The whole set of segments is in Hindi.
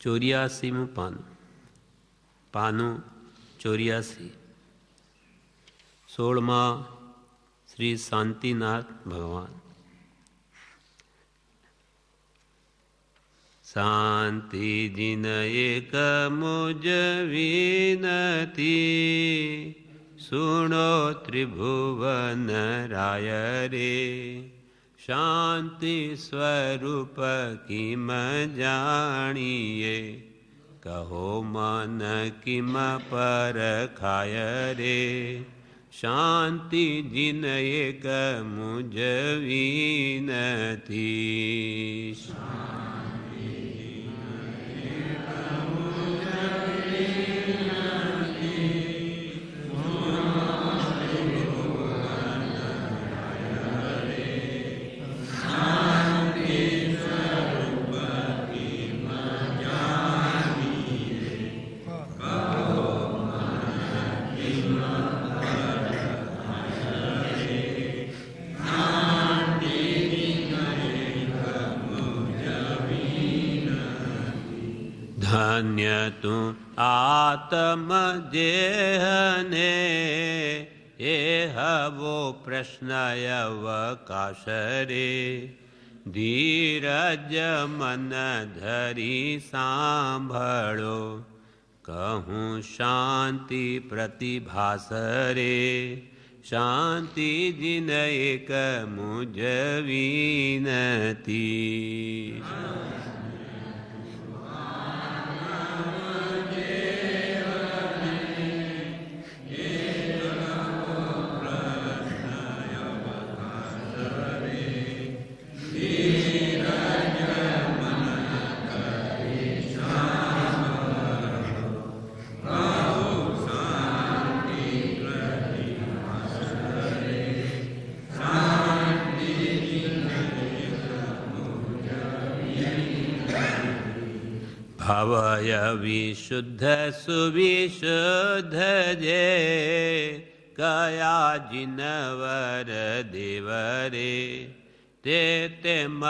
चोरियासी में पानु। पानो चोरियासी। सोलमा श्री शांतिनाथ भगवान। शांति दिन एक मुज विनती, सुनो त्रिभुवन राय रे। शांति स्वरूप की जानिए कहो, मन म पर खाय रे? शांति जिन एक मुझ थी तू अन्यतु आत्मजेहने एह वो रे धीरज मन धरी सांभो कहूँ शांति प्रतिभासरे। शांति जिन एक मुझ विनती। अविशुद्ध सुविशुद्ध जे कया जिनवर देवरे ते ते म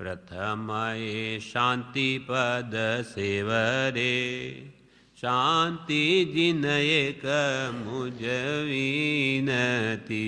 प्रथम ये शांति पद सेवरे शांति जिन एक मुझ विनती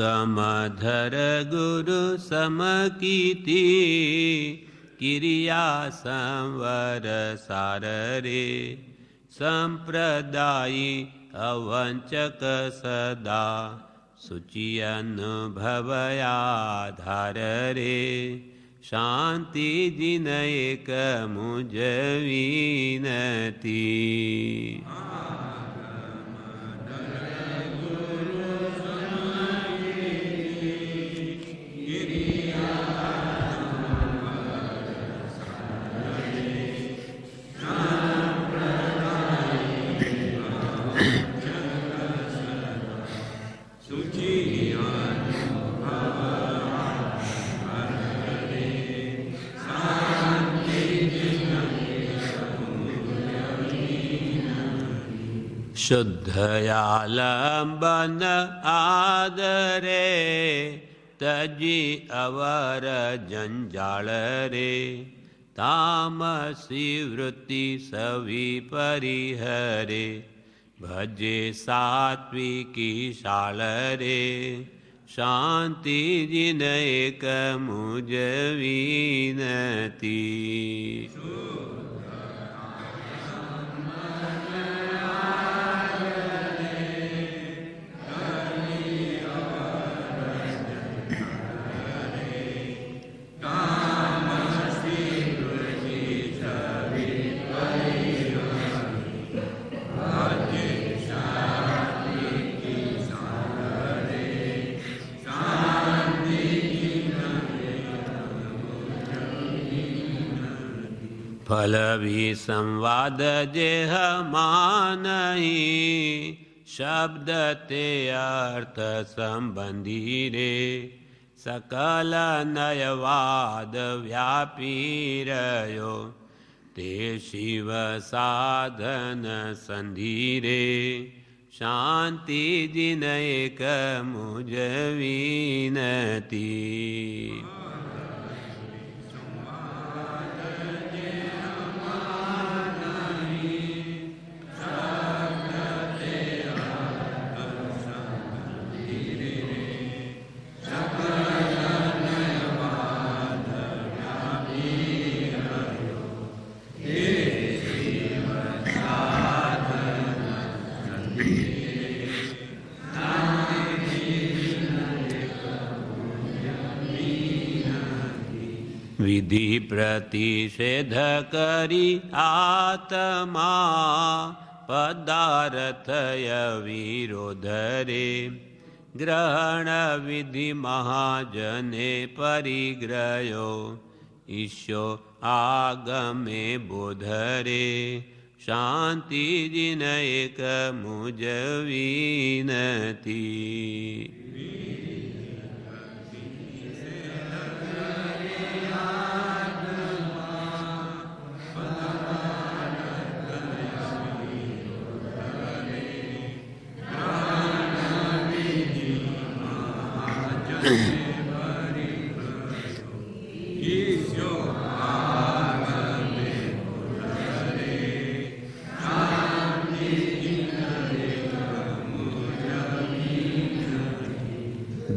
आगमधर गुरु समकीति किरिया संवर सार रे संप्रदायी अवंचक सदा शुचियनुभवयाधार रे शान्ति जिन एक मुज विनती। शुद्धयालम्बन आदरे, तजि अवर जञ्जाल रे तामसी वृत्ति परिहरे, भजे सात्विकी की शाल रे शांति फल भी संवाद जेह मानही, शब्द ते अर्थ संबंधी रे। सकल नयवाद व्यापी रयो, ते शिव साधन संधीरे शांति जिन एक मुझ विनती। विधि प्रतिषेध करी आत्मा पदार्थय विरोधरे। ग्रहण विधि महाजने परिग्रयो। ईशो आगमे बोधरे। शांति जिन एक मुझ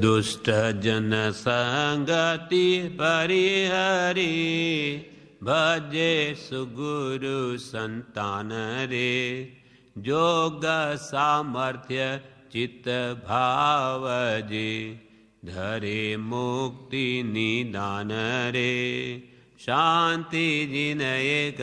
दुष्ट जन संगति परिहरी भजे सुगुरु संतान रे। जोग सामर्थ्य चित्त भाव जे। धरे मुक्तिनिदान रे। शान्ति जिनयकमुजविनति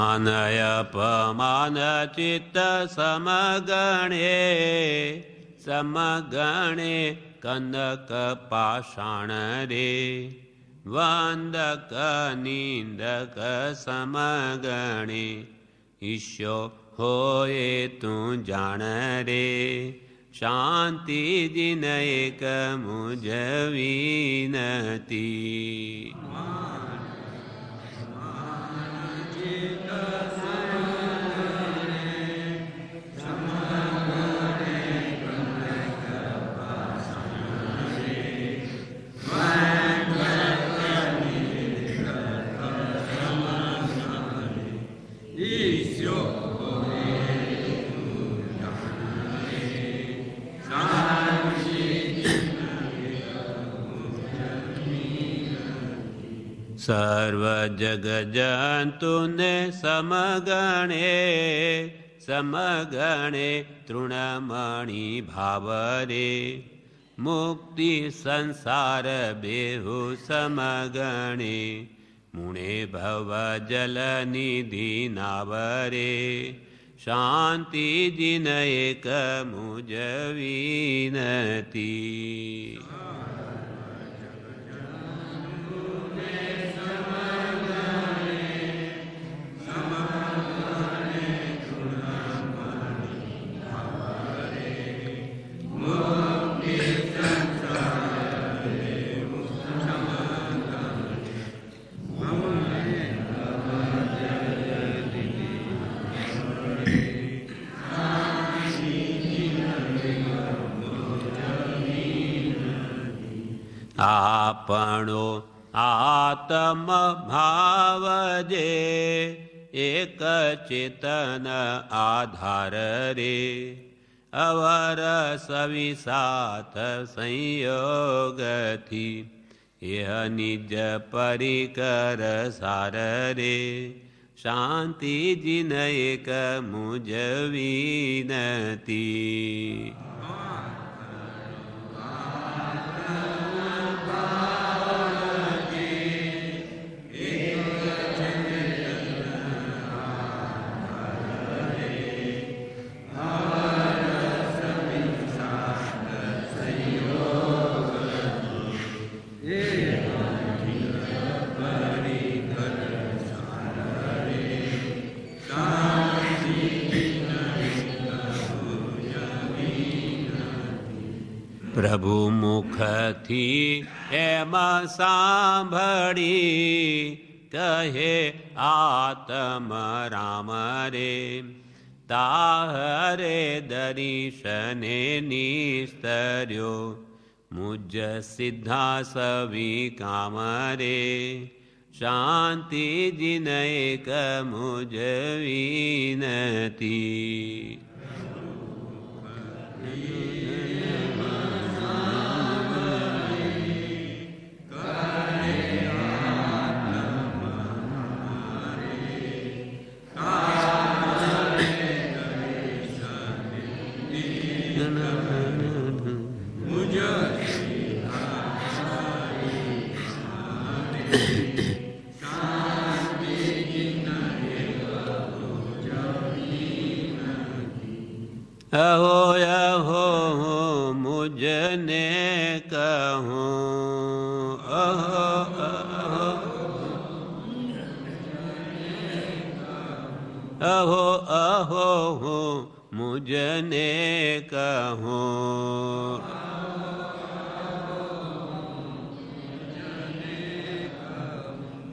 मानयपमानचित समगणे कन्दकपाषाणरे कनकपाषाण रे वन्दक समगणे ईशो हो तु जाणरे शान्ति दिनयकमुज विनती एक सर्व जग जंतु ने समगणे समगणे तृणमणि भावरे। मुक्ति संसार बेहु समगणे मुणे भव जल निधि नावरे शांति जिन एक मुझ विनती આપણો આત્મ ભાવ જે એક ચેતન આધાર રે અવર સવિસાત સંયોગથી यह निज परिकर सार रे शांति जिन एक मुझ विनती મુખથી એમ સાંભળી કહે આત્મ રામ રે તાહરે દર્શને નિસ્તર્યો મુજ સિદ્ધા સવી કામ રે શાંતિ જીનૈક મુજ વિનતી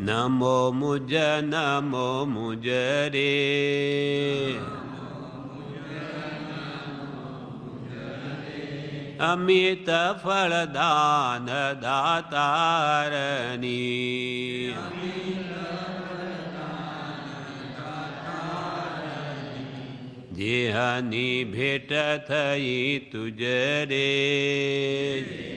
नमो मुझ नमो मुझ रे। अमित फलदान दातारणी। जेहनी भेट थई तुझ रे।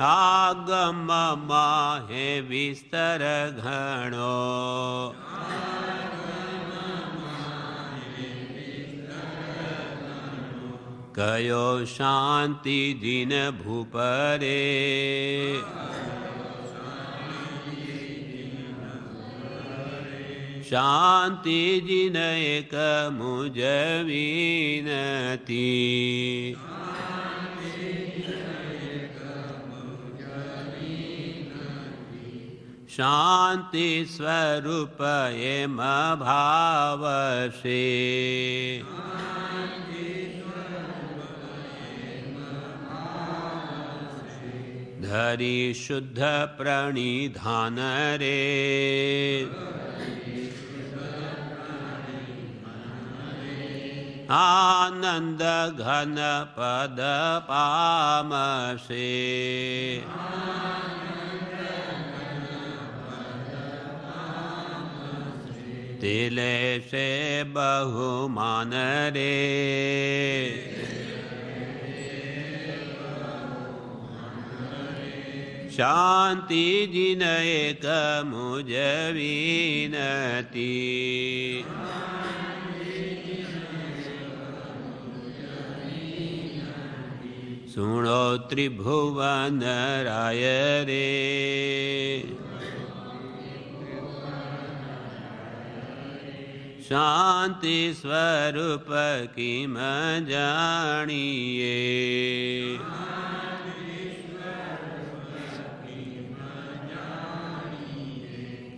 आगम माहे विस्तर घणो। कयो शांति दिन भूपरे। शांति जिन एक मुझ विनती। शांति स्वरूप एम भावसे। धरी शुद्ध प्रणिधान रे। आनंद घन पद पामसे। से दिल से बहुमान रे। शान्ति जिनयकमुजविनति सुणो त्रिभुवन राय रे। शांति स्वरूप की जानिए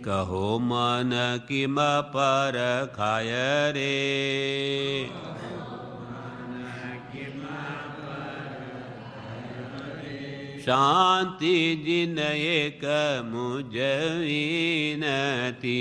कहो, मन किम पर खाय रे? शांति जिन एक मुझ विनती